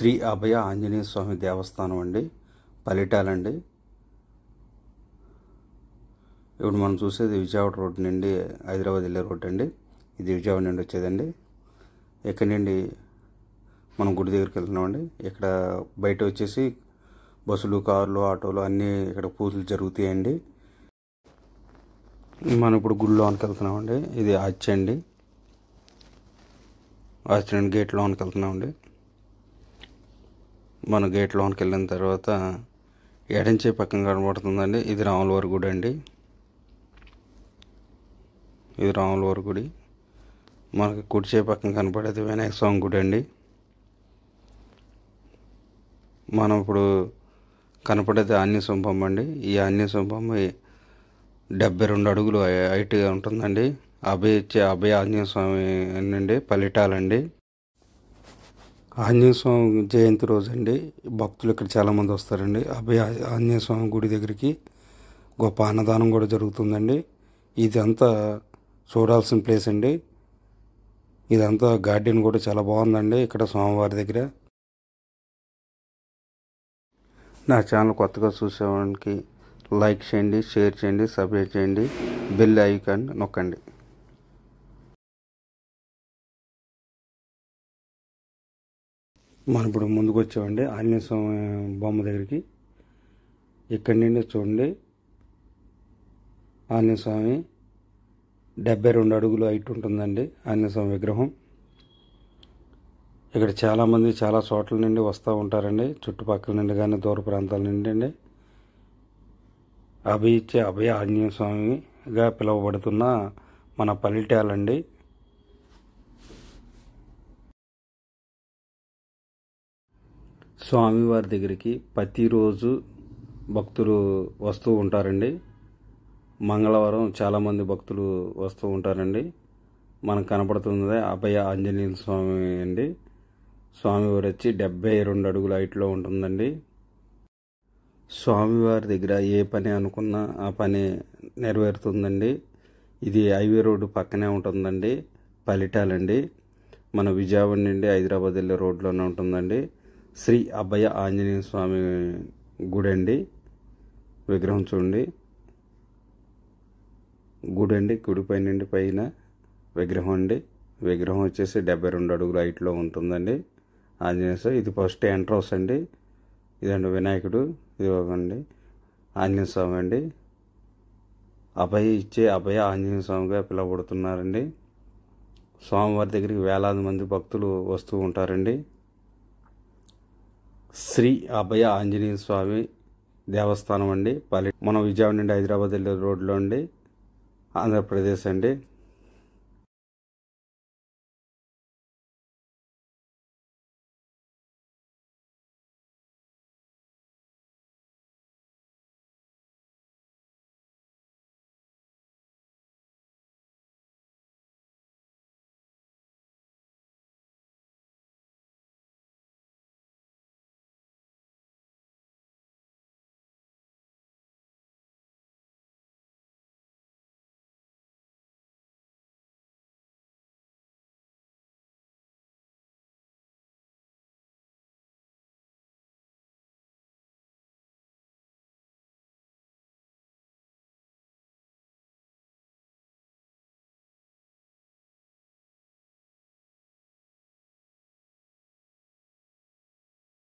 శ్రీ అభయ ఆంజనేయ స్వామి దేవస్థానం అండి పలిటాలండి ఇప్పుడు మనం చూసేది విజయవాడ రోడ్ నుండి హైదరాబాద్ వెళ్ళే రోడ్ అండి. ఇది విజయవాడ నుండి వచ్చేదండి. ఇక్కడ నుండి మనం గుడి దగ్గరికి వెళ్తున్నామండి ఇక్కడ బయట వచ్చేసి బస్సులు కార్లు ఆటోలు అన్నీ ఇక్కడ పూజలు జరుగుతాయండి. మనం ఇప్పుడు గుడిలోనికి వెళ్తున్నామండి ఇది ఆర్చ్ అండి. ఆర్చ్ గేట్ లోనికి వెళ్తున్నామండి మన గేట్ లోనికి వెళ్ళిన తర్వాత ఎడంచే పక్కన కనబడుతుందండి. ఇది రాములవారి గుడి అండి. ఇది రాములవారి గుడి. మనకి కుడిచే పక్కన కనపడేది వినాయక స్వామి గుడి అండి. మనం ఇప్పుడు కనపడేది ఆంజనేయ అండి. ఈ ఆంజనేయ డెబ్బై రెండు అడుగులు హైట్గా ఉంటుందండి. అభయ ఇచ్చే అభయ ఆంజనేయ స్వామి అండి. పలిటాలండి ఆంజనేయ స్వామి జయంతి రోజు అండి భక్తులు ఇక్కడ చాలామంది వస్తారండి. అభయ ఆంజనేయ స్వామి గుడి దగ్గరికి గొప్ప అన్నదానం కూడా జరుగుతుందండి. ఇదంతా చూడాల్సిన ప్లేస్ అండి. ఇదంతా గార్డెన్ కూడా చాలా బాగుందండి ఇక్కడ స్వామివారి దగ్గర. నా ఛానల్ కొత్తగా చూసేవానికి లైక్ చేయండి షేర్ చేయండి సబ్స్క్రైబ్ చేయండి బెల్ ఐకాన్ నొక్కండి. మనం ఇప్పుడు ముందుకు వచ్చామండి ఆంజనేయ స్వామి బొమ్మ దగ్గరికి. ఇక్కడి నుండి చూడండి. ఆంజనేయ స్వామి డెబ్బై రెండు అడుగులు హైట్ ఉంటుందండి ఆంజనేయ స్వామి విగ్రహం. ఇక్కడ చాలామంది చాలా చోట్ల నుండి వస్తూ ఉంటారండి. చుట్టుపక్కల నుండి కానీ దూర ప్రాంతాల నుండి అండి. అభయ ఇచ్చే అభయ ఆంజనేయ స్వామిగా పిలువబడుతున్న మన పల్లెటాలండి. స్వామివారి దగ్గరికి ప్రతిరోజు భక్తులు వస్తూ ఉంటారండి. మంగళవారం చాలామంది భక్తులు వస్తూ ఉంటారండి. మనకు కనపడుతుంది అభయ ఆంజనేయ స్వామి అండి. స్వామివారు వచ్చి డెబ్బై రెండు అడుగుల హైట్లో ఉంటుందండి. స్వామివారి దగ్గర ఏ పని అనుకున్నా ఆ పని నెరవేరుతుందండి. ఇది హైవే రోడ్డు పక్కనే ఉంటుందండి. పలిటాలండి మన విజయవాడ నుండి హైదరాబాద్ వెళ్ళే రోడ్లోనే ఉంటుందండి. శ్రీ అభయ ఆంజనేయ స్వామి గుడి అండి విగ్రహం చూడండి. గుడి అండి గుడి పైన పైన విగ్రహం అండి. విగ్రహం వచ్చేసి డెబ్బై రెండు అడుగుల హైట్లో ఉంటుందండి. ఆంజనేయ స్వామి ఇది ఫస్ట్ ఎంటర్ అండి. ఇదండి వినాయకుడు ఇది అండి ఆంజనేయ స్వామి అండి. అభయ ఇచ్చే అభయ ఆంజనేయ స్వామిగా పిలువబడుతున్నారండి. స్వామివారి దగ్గరికి వేలాది మంది భక్తులు వస్తూ ఉంటారండి. శ్రీ అభయ ఆంజనేయ స్వామి దేవస్థానం అండి. పల్లె మనం విజయవాడ నుండి హైదరాబాద్ వెళ్ళే రోడ్లో అండి. ఆంధ్రప్రదేశ్ అండి.